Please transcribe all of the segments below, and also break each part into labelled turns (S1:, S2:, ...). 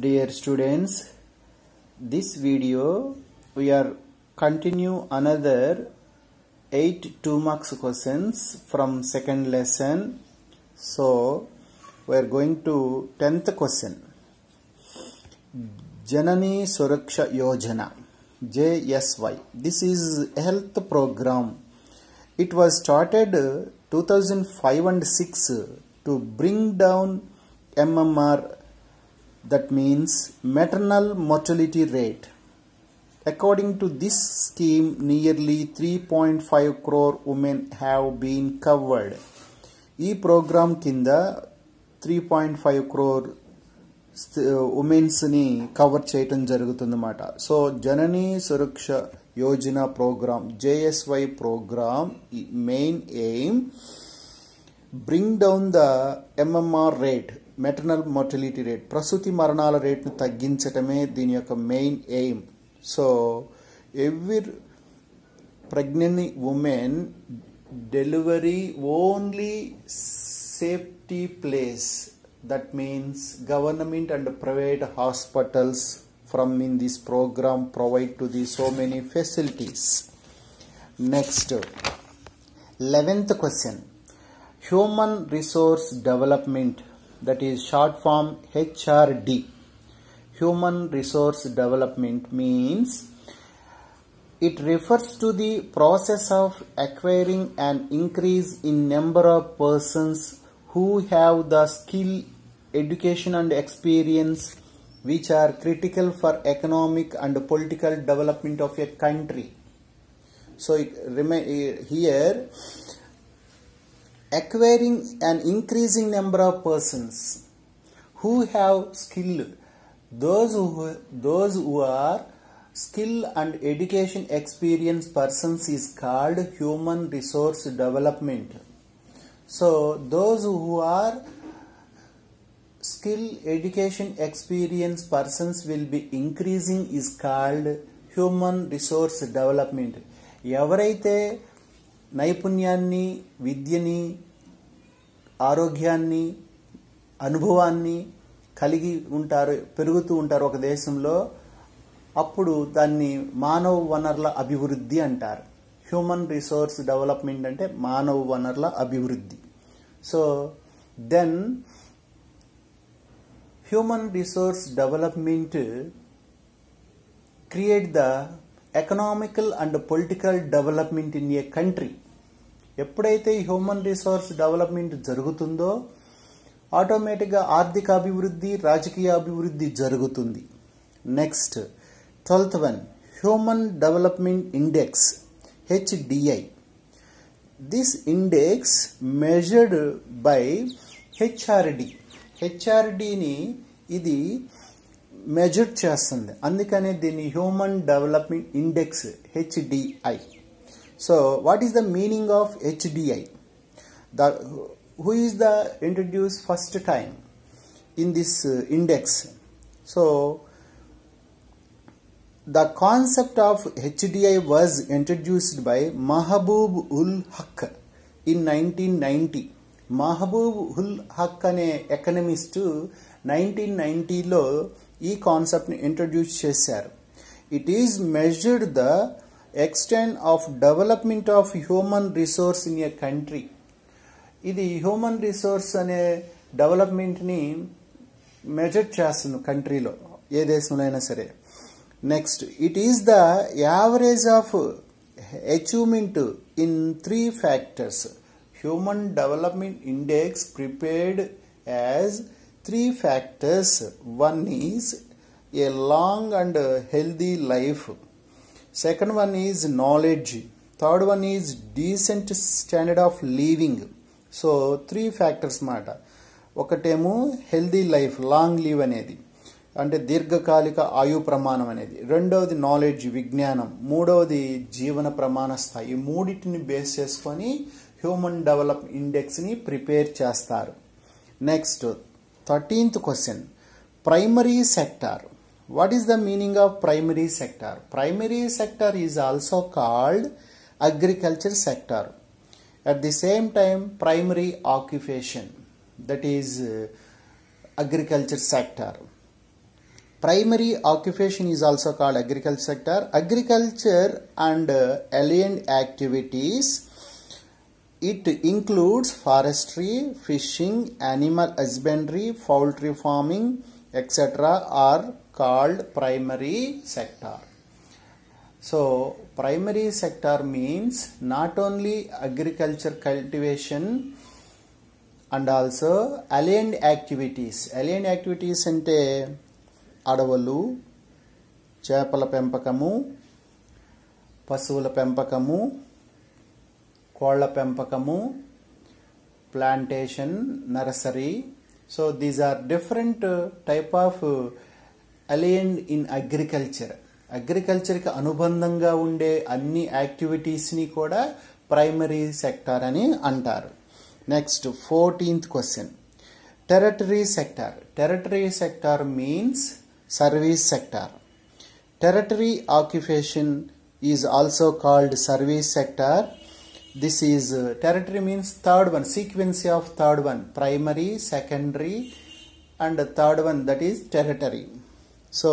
S1: Dear students, this video we are continue another 8 2 marks questions from second lesson. So we are going to 10th question. Janani Suraksha Yojana JSY. This is health program. It was started 2005 and 6 to bring down MMR that means maternal mortality rate. According to this scheme, nearly 3.5 crore women have been covered. ఈ programme కింద three point five crore ఉమెన్స్ని cover చేయటం జరుగుతుందన్నమాట so Janani Suraksha Yojana programme JSY programme main aim bring down the MMR rate maternal మోర్టలిటీ rate ప్రసూతి మరణాల రేట్ను తగ్గించటమే దీని యొక్క main aim so every pregnant women delivery only safety place that means government and private hospitals from in this programme provide to the so many facilities next eleventh question human resource development that is short form HRD. Human Resource Development means it refers to the process of acquiring an increase in number of persons who have the skill, education and experience which are critical for economic and political development of a country. So it, here acquiring an increasing number of persons who have skill those who those who are skill and education experience persons is called human resource development so those who are skill education experience persons will be increasing is called human resource development ఎవరైతే నైపుణ్యాన్ని విద్యని ఆరోగ్యాన్ని అనుభవాన్ని కలిగి ఉంటారు పెరుగుతూ ఉంటారు ఒక దేశంలో అప్పుడు దాన్ని మానవ వనరుల అభివృద్ధి అంటారు. హ్యూమన్ రిసోర్స్ డెవలప్మెంట్ అంటే మానవ వనరుల అభివృద్ధి. So then human resource development create the economical and political development in a country. ఎప్పుడైతే హ్యూమన్ రిసోర్స్ డెవలప్మెంట్ జరుగుతుందో ఆటోమేటిక్గా ఆర్థిక అభివృద్ధి రాజకీయ అభివృద్ధి జరుగుతుంది. Next twelfth one human development index HDI this index measured by HRD హెచ్ఆర్డిని ఇది మెజర్ చేస్తుంది. అందుకనే దీన్ని human development index HDI So, what is the meaning of HDI? The, who is the introduced first time in this uh, index? So, the concept of HDI was introduced by Mahbub ul Haq in 1990. Mahbub ul Haq అనే 1990 nineteen నైంటీలో concept కాన్సెప్ట్ని introduce చేశారు it is extend of development of human resource in a country ఇది human resource అనే డెవలప్మెంట్ని measure చేస్తుంది కంట్రీలో ఏ దేశంలో అయినా సరే. Next it is the average of achievement in three factors human development index prepared as three factors one is a long and healthy life second one is knowledge third one is decent standard of living so three factors మాట. ఒకటేమో healthy life long live అనేది. అంటే దీర్ఘకాలిక ఆయు ప్రమాణం అనేది. రెండవది knowledge విజ్ఞానం. మూడవది జీవన ప్రమాణ స్థాయి. మూడింటిని బేస్ చేసుకొని హ్యూమన్ డెవలప్ ఇండెక్స్ని ప్రిపేర్ చేస్తారు. Next thirteenth question primary sector What is the meaning of primary sector? Primary sector is also called agriculture sector. At the same time, primary occupation that is uh, agriculture sector. Primary occupation is also called agriculture sector. Agriculture and uh, alien activities it includes forestry, fishing, animal husbandry, poultry farming, etc. are called primary sector. So primary sector means not only agriculture cultivation and also aligned activities aligned activities అంటే అడవులు చేపల పెంపకము పశువుల పెంపకము కోళ్ళ పెంపకము plantation nursery so these are different type of aligned in agriculture అగ్రికల్చర్కి అనుబంధంగా ఉండే అన్ని యాక్టివిటీస్ని కూడా ప్రైమరీ సెక్టార్ అని అంటారు. Next fourteenth question territory sector territory sector means service sector territory occupation is also called service sector this is territory means third one sequence of third one primary secondary and third one that is territory so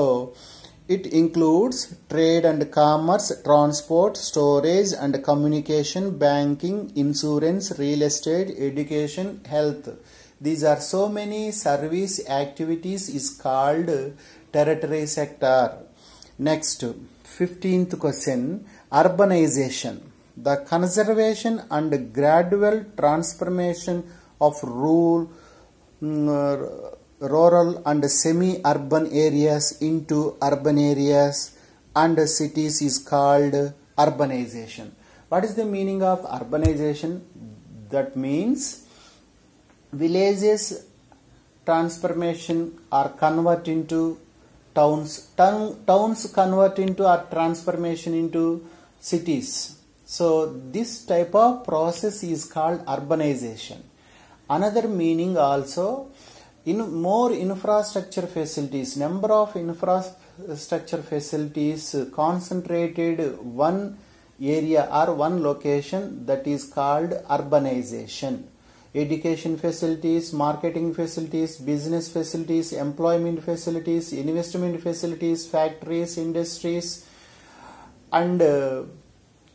S1: it includes trade and commerce, transport, storage and communication, banking, insurance, real estate, education, health. These are so many service activities is called territory sector. Next, 15th question, urbanization. The conservation and gradual transformation of rural mm, rural and semi-urban areas into urban areas and cities is called urbanization. What is the meaning of urbanization? That means villages transformation are convert into towns. Town, towns convert into or transformation into cities. So this type of process is called urbanization. Another meaning also in more infrastructure facilities number of infrastructure facilities concentrated one area or one location that is called urbanization. Education facilities marketing facilities business facilities employment facilities investment facilities factories industries and uh,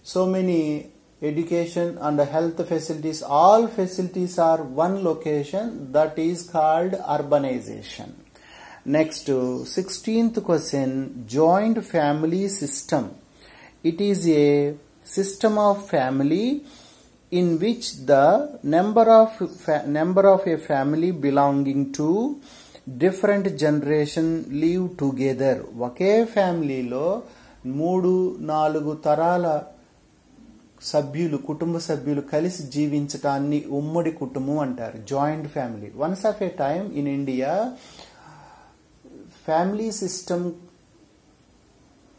S1: so many education and health facilities all facilities are one location that is called urbanization next 16th question joint family system it is a system of family in which the number of fa- number of a family belonging to different generation live together ఒకే ఫ్యామిలీలో మూడు నాలుగు తరాల సభ్యులు కుటుంబ సభ్యులు కలిసి జీవించటాన్ని ఉమ్మడి కుటుంబం అంటారు. Joint family once of a time in India family system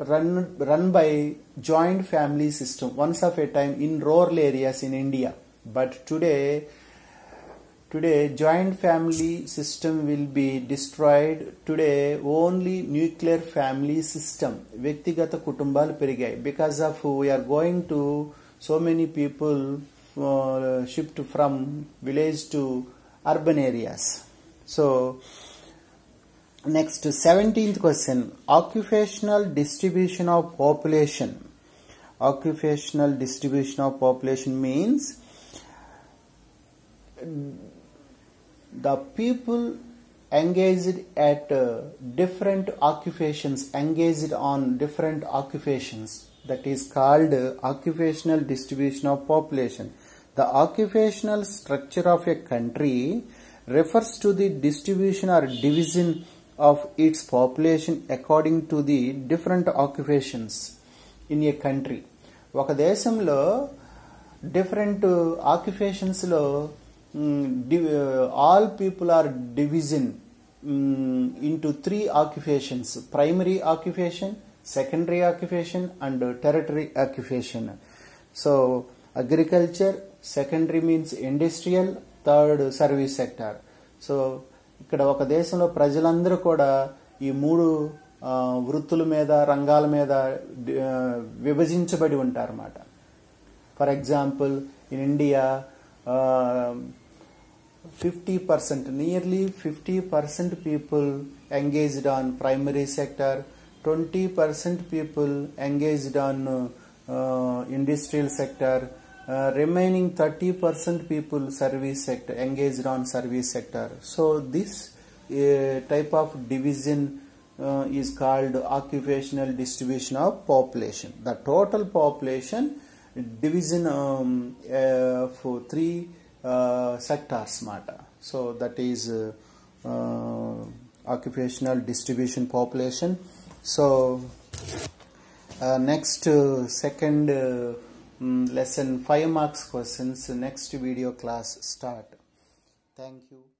S1: run run by joint family system once of a time in rural areas in India but today today joint family system will be destroyed today only nuclear family system వ్యక్తిగత కుటుంబాలు పెరిగాయి. Because of we are going to so many people uh, shift from village to urban areas. So next 17th question. Occupational distribution of population. Occupational distribution of population means the people engaged at uh, different occupations engaged on different occupations that is called uh, occupational distribution of population the occupational structure of a country refers to the distribution or division of its population according to the different occupations in a country ఒక దేశంలో different ఆక్యుపేషన్స్లో all people are division into three occupations primary occupation secondary occupation and tertiary occupation. So agriculture secondary means industrial third service sector so ఇక్కడ ఒక దేశంలో ప్రజలందరూ కూడా ఈ మూడు వృత్తుల మీద రంగాల మీద విభజించబడి ఉంటారన్నమాట for example in India fifty percent nearly fifty percent people engaged on primary sector 20% people engaged on uh, uh, industrial sector uh, remaining 30% people service sector engaged on service sector. So this uh, type of division uh, is called occupational distribution of population. The total population division um, uh, for three uh, sectors matter. So that is occupational distribution population so uh, next uh, second uh, mm, lesson 5 marks questions. Next video class start. Thank you